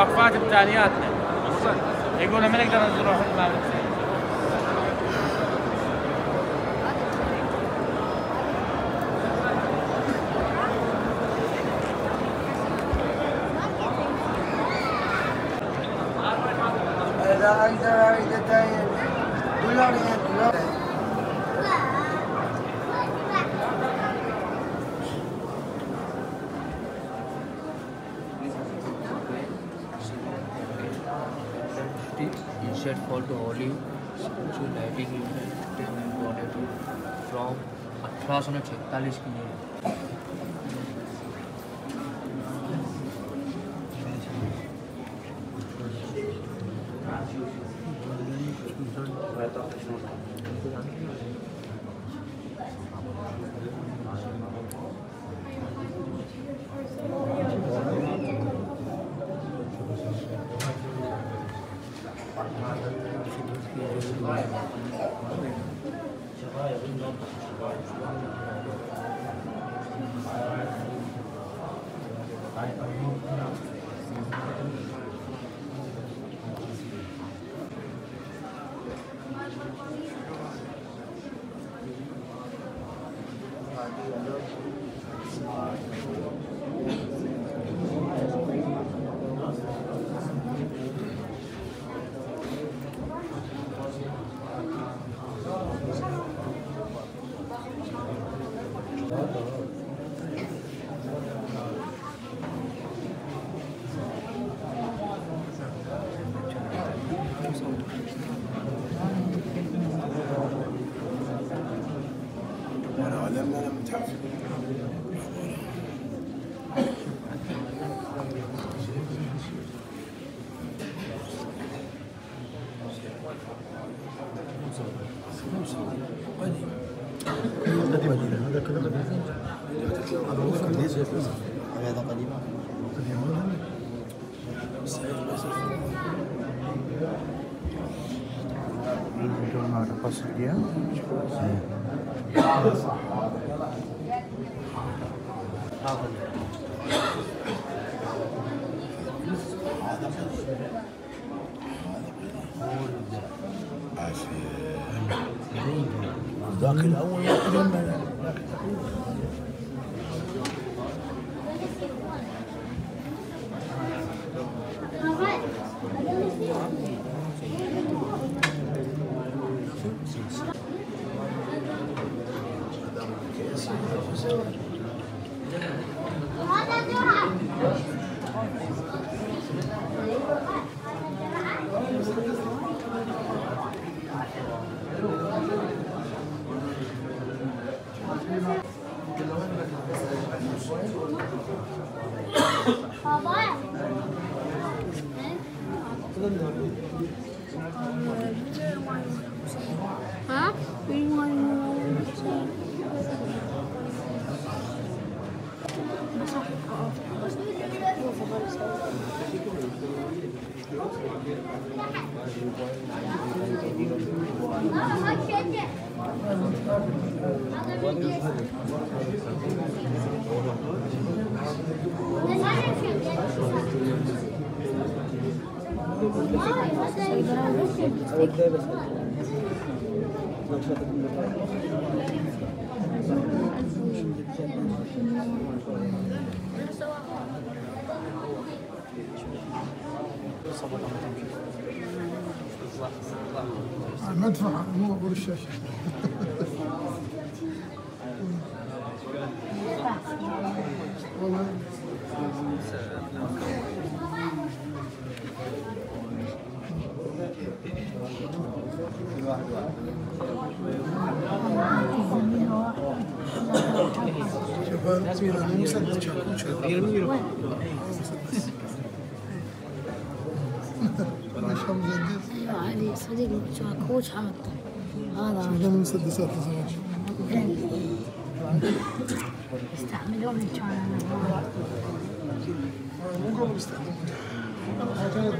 واقفات بتانياتنا يقولوا ما نقدر نروح المملكه at fault to Olive जो lighting unit from अठारह सौ छियालीस की news هذا قديمة ذاك الاول 啊？你玩什么？没事，啊啊，我负责吃。المدفع مو عبر الشاشه mira, no hemos dicho mucho. ايوه علي صديق كوتش حاطه هذا شوف من سدسات زمان يستعملون الجوانا مو قبل يستعملون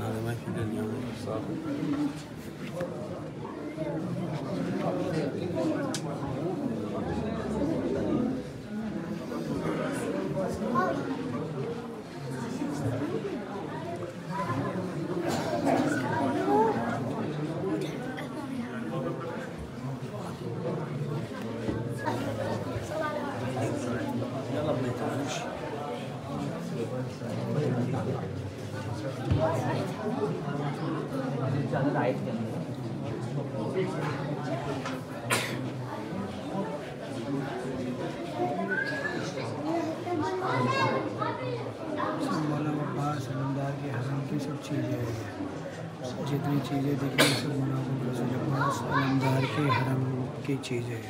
هذا ما في دنيا صافي चीज़ें जितनी चीज़ें देखी सब मना अलमदार के हरम की चीज़ें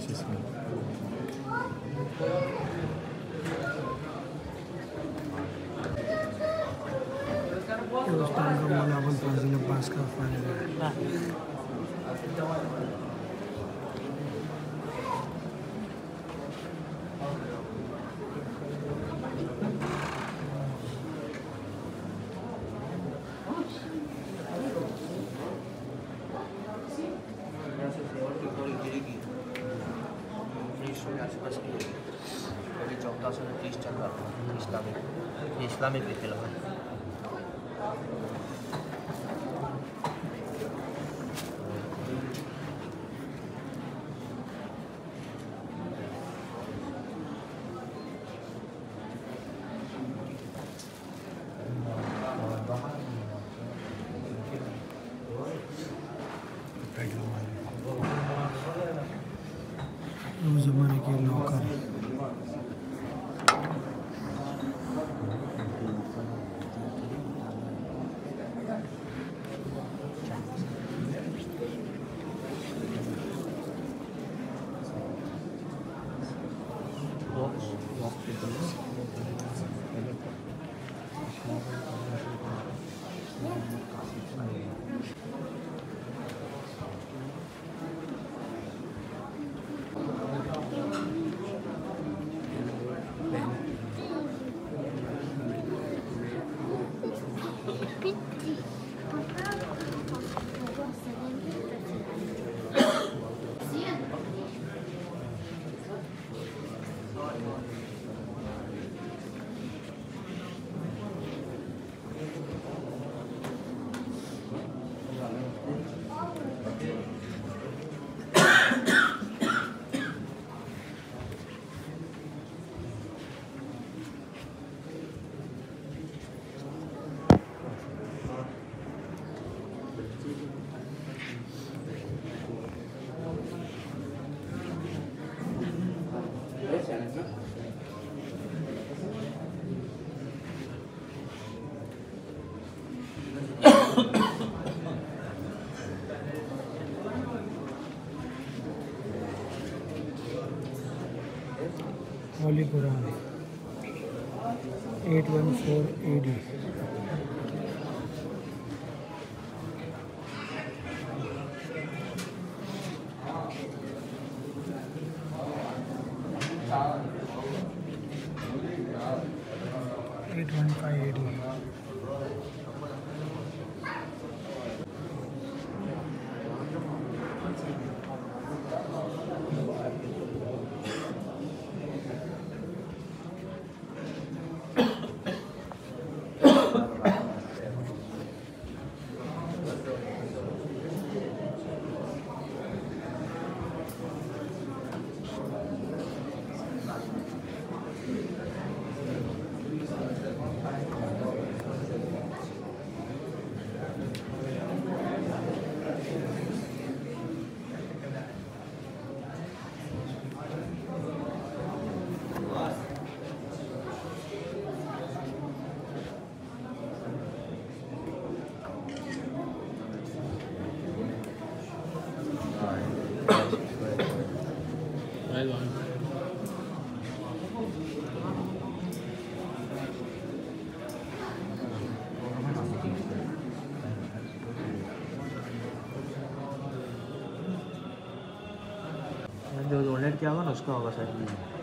siswa. Los tanggung melawan Pasca Flamenco y la ओलीपुरा eight one four A D क्या होगा ना होगा शायद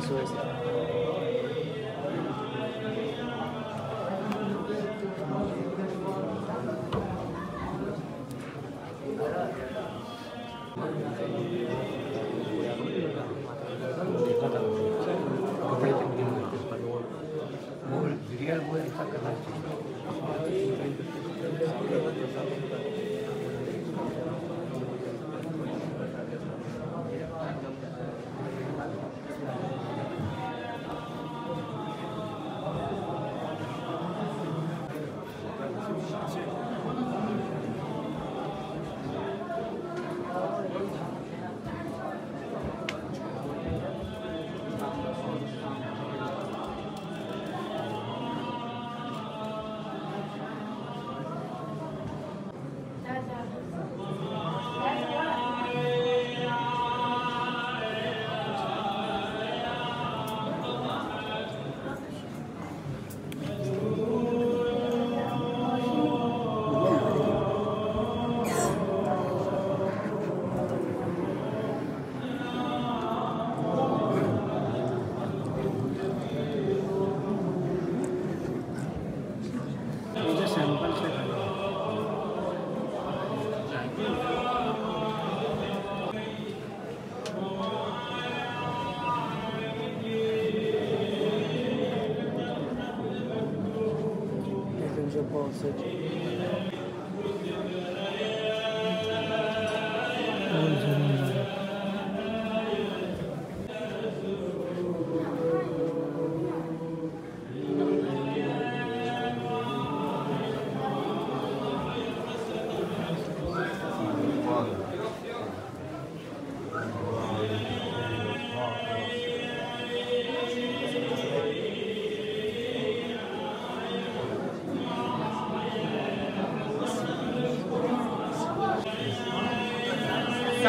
そうですね Mr. Bosich.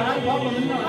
Não, vamos não,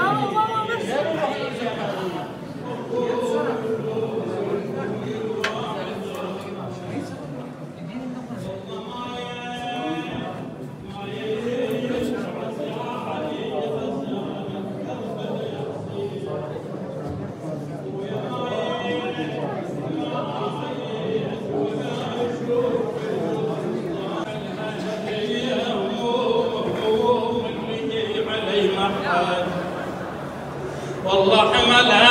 وحملها